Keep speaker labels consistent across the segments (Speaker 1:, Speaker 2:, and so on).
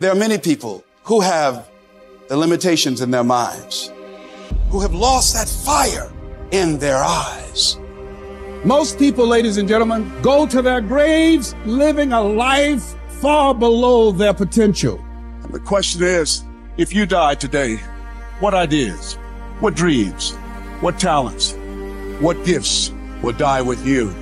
Speaker 1: There are many people who have the limitations in their minds, who have lost that fire in their eyes.
Speaker 2: Most people, ladies and gentlemen, go to their graves living a life far below their potential.
Speaker 3: And the question is, if you die today, what ideas, what dreams, what talents, what gifts will die with you?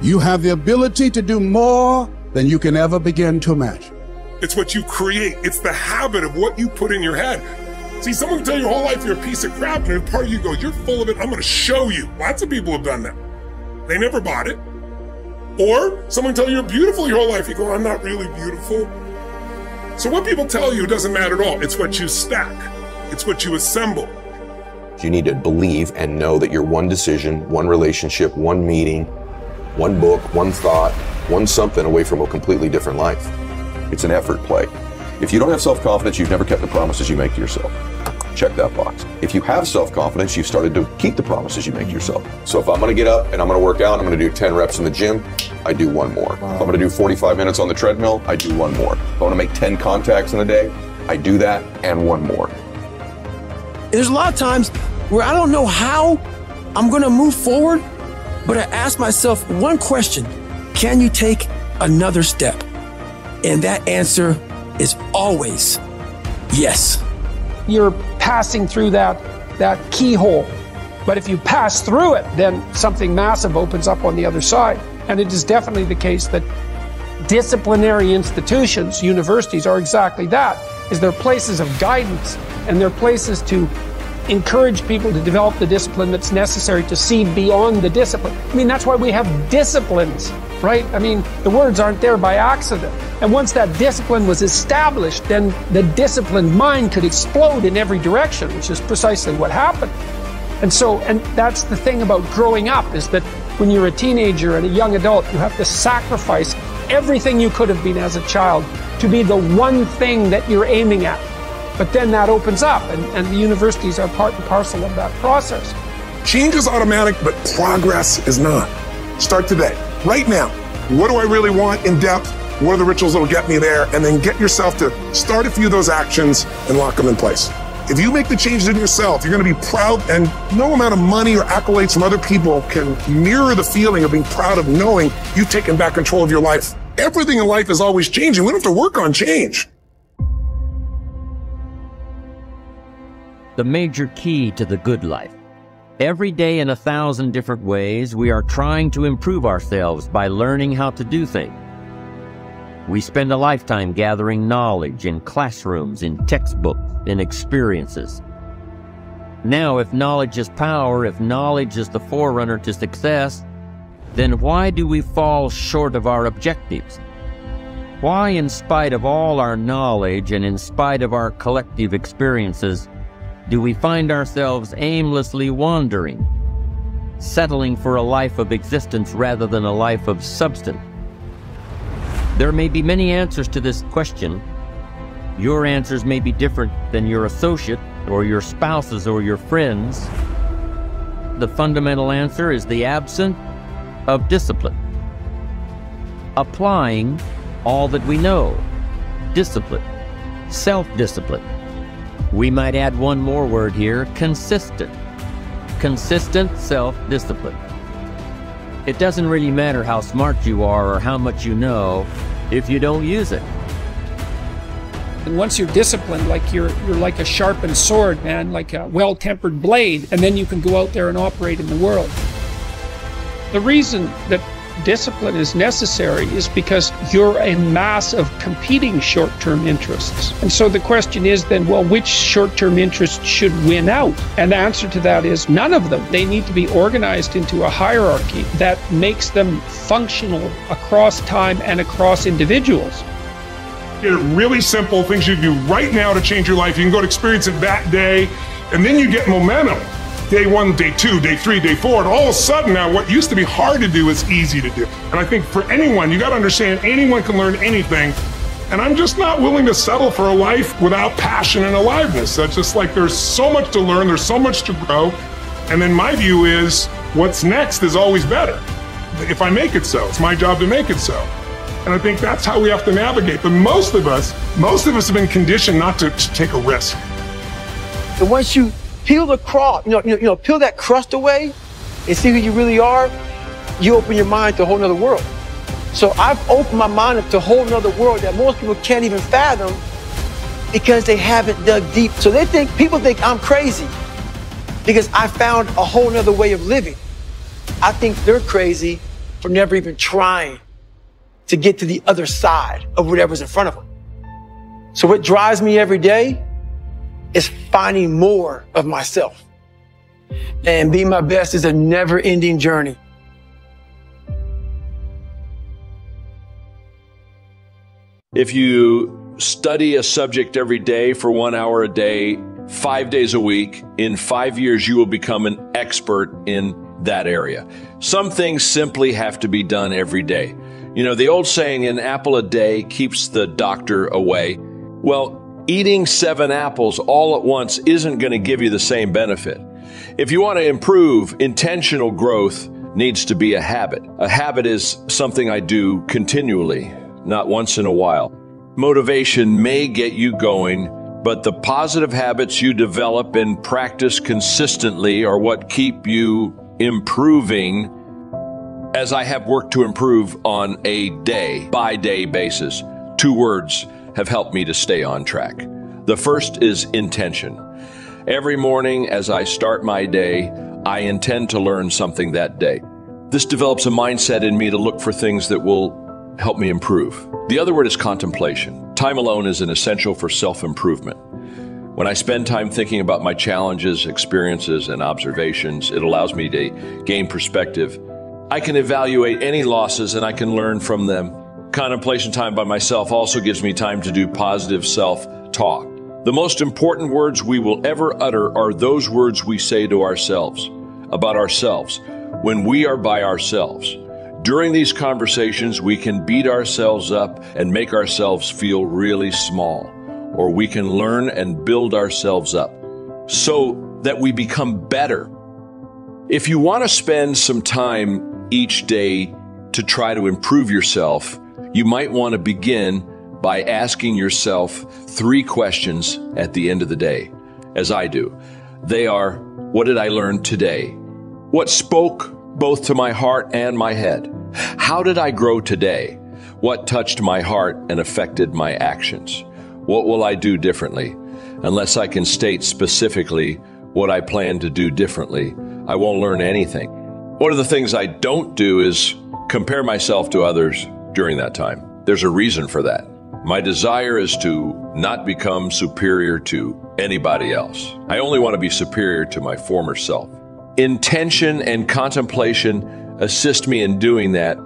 Speaker 2: You have the ability to do more than you can ever begin to imagine.
Speaker 4: It's what you create. It's the habit of what you put in your head. See, someone can tell you your whole life you're a piece of crap, and part of you go, you're full of it. I'm going to show you. Lots of people have done that. They never bought it. Or someone tell you you're beautiful your whole life. You go, I'm not really beautiful. So what people tell you doesn't matter at all. It's what you stack. It's what you assemble.
Speaker 5: You need to believe and know that you're one decision, one relationship, one meeting, one book, one thought, one something away from a completely different life. It's an effort play. If you don't have self confidence, you've never kept the promises you make to yourself. Check that box. If you have self confidence, you've started to keep the promises you make to yourself. So if I'm to get up and I'm going to work out, I'm to do 10 reps in the gym, I do one more. Wow. If I'm to do 45 minutes on the treadmill, I do one more. If I want to make 10 contacts in a day, I do that and one more.
Speaker 6: There's a lot of times where I don't know how I'm going to move forward, but I ask myself one question Can you take another step? And that answer is always yes.
Speaker 7: You're passing through that, that keyhole. But if you pass through it, then something massive opens up on the other side. And it is definitely the case that disciplinary institutions, universities, are exactly that. Is they're places of guidance and they're places to encourage people to develop the discipline that's necessary to see beyond the discipline. I mean, that's why we have disciplines, right? I mean, the words aren't there by accident. And once that discipline was established, then the disciplined mind could explode in every direction, which is precisely what happened. And so, and that's the thing about growing up is that when you're a teenager and a young adult, you have to sacrifice everything you could have been as a child to be the one thing that you're aiming at. But then that opens up, and, and the universities are part and parcel of that process.
Speaker 4: Change is automatic, but progress is not. Start today, right now. What do I really want in depth? What are the rituals that will get me there? And then get yourself to start a few of those actions and lock them in place. If you make the changes in yourself, you're going to be proud, and no amount of money or accolades from other people can mirror the feeling of being proud of knowing you've taken back control of your life. Everything in life is always changing. We don't have to work on change.
Speaker 8: the major key to the good life. Every day in a thousand different ways, we are trying to improve ourselves by learning how to do things. We spend a lifetime gathering knowledge in classrooms, in textbooks, in experiences. Now, if knowledge is power, if knowledge is the forerunner to success, then why do we fall short of our objectives? Why, in spite of all our knowledge and in spite of our collective experiences, do we find ourselves aimlessly wandering, settling for a life of existence rather than a life of substance? There may be many answers to this question. Your answers may be different than your associate or your spouse's or your friends. The fundamental answer is the absence of discipline. Applying all that we know. Discipline. Self-discipline. We might add one more word here consistent. Consistent self discipline. It doesn't really matter how smart you are or how much you know if you don't use it.
Speaker 7: And once you're disciplined, like you're you're like a sharpened sword, man, like a well-tempered blade, and then you can go out there and operate in the world. The reason that discipline is necessary is because you're a mass of competing short term interests. And so the question is then, well, which short term interests should win out? And the answer to that is none of them. They need to be organized into a hierarchy that makes them functional across time and across individuals.
Speaker 4: Get really simple, things you can do right now to change your life. You can go to experience it that day, and then you get momentum day one, day two, day three, day four, and all of a sudden now what used to be hard to do is easy to do. And I think for anyone, you got to understand anyone can learn anything. And I'm just not willing to settle for a life without passion and aliveness. That's just like there's so much to learn, there's so much to grow. And then my view is what's next is always better. If I make it so, it's my job to make it so. And I think that's how we have to navigate. But most of us, most of us have been conditioned not to, to take a risk.
Speaker 6: And once you peel the crust, you know, you know, peel that crust away and see who you really are, you open your mind to a whole nother world. So I've opened my mind up to a whole nother world that most people can't even fathom because they haven't dug deep. So they think, people think I'm crazy because I found a whole nother way of living. I think they're crazy for never even trying to get to the other side of whatever's in front of them. So what drives me every day is finding more of myself. And being my best is a never ending journey.
Speaker 9: If you study a subject every day for one hour a day, five days a week, in five years, you will become an expert in that area. Some things simply have to be done every day. You know, the old saying, an apple a day keeps the doctor away. Well, eating seven apples all at once isn't going to give you the same benefit. If you want to improve, intentional growth needs to be a habit. A habit is something I do continually not once in a while. Motivation may get you going, but the positive habits you develop and practice consistently are what keep you improving as I have worked to improve on a day by day basis. Two words have helped me to stay on track. The first is intention. Every morning as I start my day, I intend to learn something that day. This develops a mindset in me to look for things that will help me improve. The other word is contemplation. Time alone is an essential for self improvement. When I spend time thinking about my challenges, experiences, and observations, it allows me to gain perspective. I can evaluate any losses and I can learn from them. Contemplation time by myself also gives me time to do positive self talk. The most important words we will ever utter are those words we say to ourselves, about ourselves, when we are by ourselves. During these conversations, we can beat ourselves up and make ourselves feel really small, or we can learn and build ourselves up so that we become better. If you want to spend some time each day to try to improve yourself, you might want to begin by asking yourself three questions at the end of the day, as I do. They are, what did I learn today? What spoke both to my heart and my head? How did I grow today? What touched my heart and affected my actions? What will I do differently? Unless I can state specifically what I plan to do differently, I won't learn anything. One of the things I don't do is compare myself to others during that time. There's a reason for that. My desire is to not become superior to anybody else. I only want to be superior to my former self. Intention and contemplation assist me in doing that.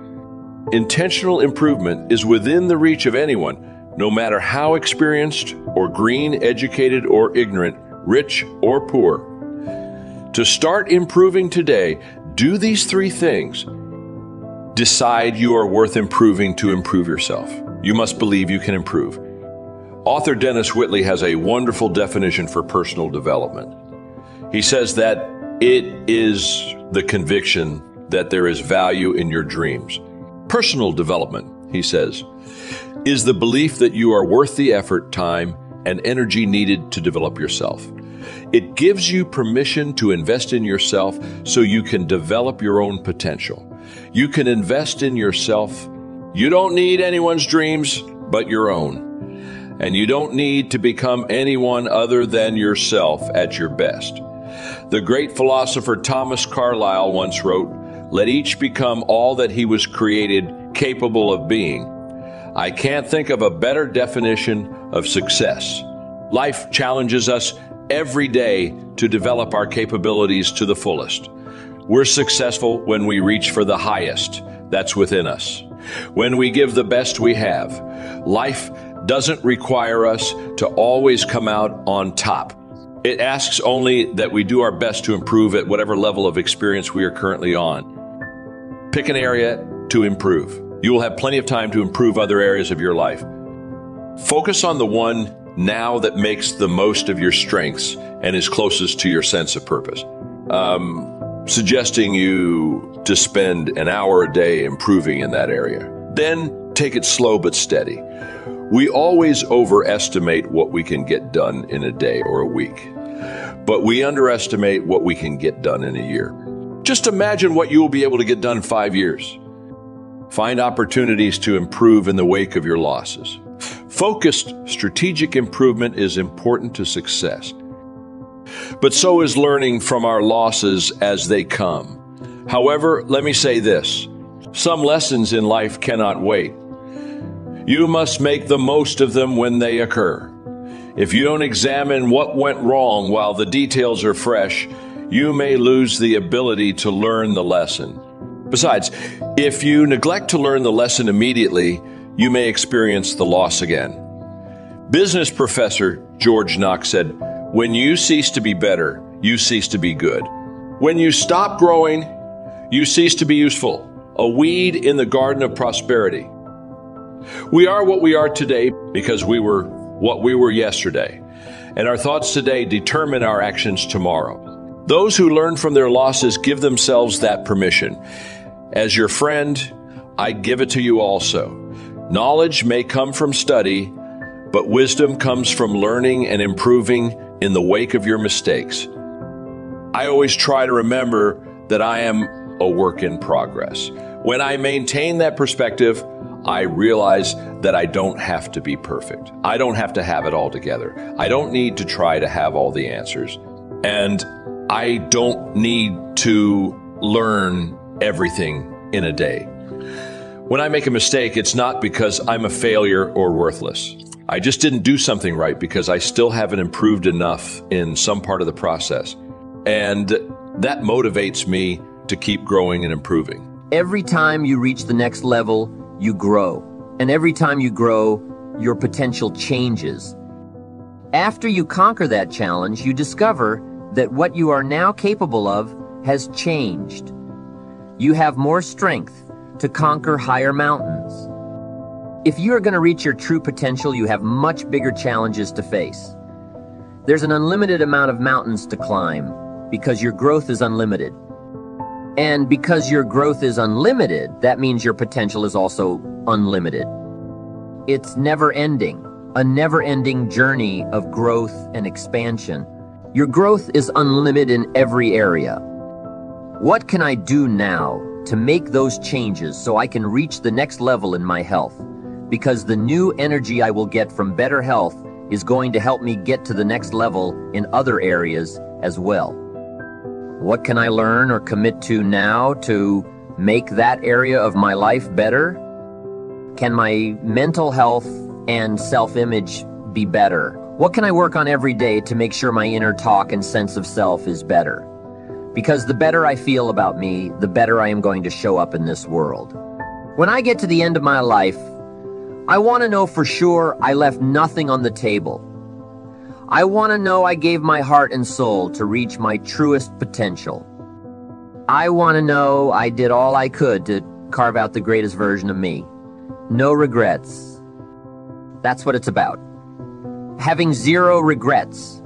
Speaker 9: Intentional improvement is within the reach of anyone, no matter how experienced or green, educated or ignorant, rich or poor. To start improving today, do these three things. Decide you are worth improving to improve yourself. You must believe you can improve. Author Denis Waitley has a wonderful definition for personal development. He says that it is the conviction that there is value in your dreams. Personal development, he says, is the belief that you are worth the effort, time, and energy needed to develop yourself. It gives you permission to invest in yourself so you can develop your own potential. You can invest in yourself. You don't need anyone's dreams but your own. And you don't need to become anyone other than yourself at your best. The great philosopher Thomas Carlyle once wrote, let each become all that he was created capable of being. I can't think of a better definition of success. Life challenges us every day to develop our capabilities to the fullest. We're successful when we reach for the highest that's within us, when we give the best we have. Life doesn't require us to always come out on top. It asks only that we do our best to improve at whatever level of experience we are currently on. Pick an area to improve. You will have plenty of time to improve other areas of your life. Focus on the one now that makes the most of your strengths and is closest to your sense of purpose. Um, suggesting you to spend an hour a day improving in that area. Then take it slow but steady. We always overestimate what we can get done in a day or a week, but we underestimate what we can get done in a year. Just imagine what you will be able to get done in five years. Find opportunities to improve in the wake of your losses. Focused strategic improvement is important to success. But so is learning from our losses as they come. However, let me say this some lessons in life cannot wait. You must make the most of them when they occur. If you don't examine what went wrong while the details are fresh, you may lose the ability to learn the lesson. Besides, if you neglect to learn the lesson immediately, you may experience the loss again. Business professor George Knox said, When you cease to be better, you cease to be good. When you stop growing, you cease to be useful, a weed in the garden of prosperity. We are what we are today because we were what we were yesterday, and our thoughts today determine our actions tomorrow. Those who learn from their losses give themselves that permission. As your friend, I give it to you also. Knowledge may come from study, but wisdom comes from learning and improving in the wake of your mistakes. I always try to remember that I am a work in progress. When I maintain that perspective, I realize that I don't have to be perfect. I don't have to have it all together. I don't need to try to have all the answers. And I don't need to learn everything in a day. When I make a mistake, it's not because I'm a failure or worthless. I just didn't do something right because I still haven't improved enough in some part of the process. And that motivates me to keep growing and improving.
Speaker 10: Every time you reach the next level, you grow. And every time you grow, your potential changes. After you conquer that challenge, you discover that what you are now capable of has changed. You have more strength to conquer higher mountains. If you are going to reach your true potential, you have much bigger challenges to face. There's an unlimited amount of mountains to climb because your growth is unlimited. And because your growth is unlimited, that means your potential is also unlimited. It's never ending, a never ending journey of growth and expansion. Your growth is unlimited in every area. What can I do now to make those changes so I can reach the next level in my health? Because the new energy I will get from better health is going to help me get to the next level in other areas as well. What can I learn or commit to now to make that area of my life better? Can my mental health and self-image be better? What can I work on every day to make sure my inner talk and sense of self is better? Because the better I feel about me, the better I am going to show up in this world. When I get to the end of my life, I want to know for sure I left nothing on the table. I want to know I gave my heart and soul to reach my truest potential. I want to know I did all I could to carve out the greatest version of me. No regrets. That's what it's about. Having zero regrets.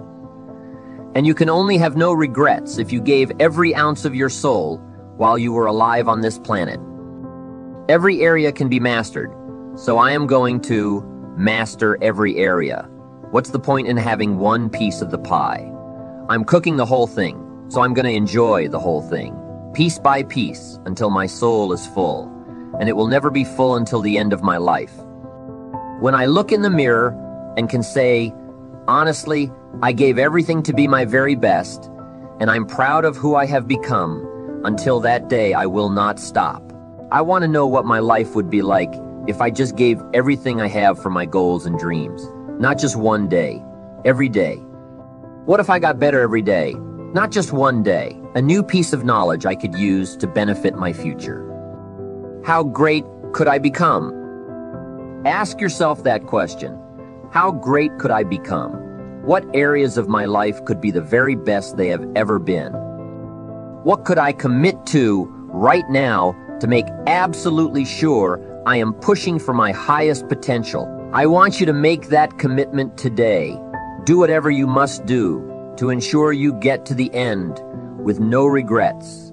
Speaker 10: And you can only have no regrets if you gave every ounce of your soul while you were alive on this planet. Every area can be mastered, so I am going to master every area. What's the point in having one piece of the pie? I'm cooking the whole thing, so I'm going to enjoy the whole thing, piece by piece, until my soul is full, and it will never be full until the end of my life. When I look in the mirror and can say, honestly, I gave everything to be my very best, and I'm proud of who I have become, until that day I will not stop. I want to know what my life would be like if I just gave everything I have for my goals and dreams. Not just one day, every day. What if I got better every day? Not just one day, a new piece of knowledge I could use to benefit my future. How great could I become? Ask yourself that question. How great could I become? What areas of my life could be the very best they have ever been? What could I commit to right now to make absolutely sure I am pushing for my highest potential? I want you to make that commitment today. Do whatever you must do to ensure you get to the end with no regrets.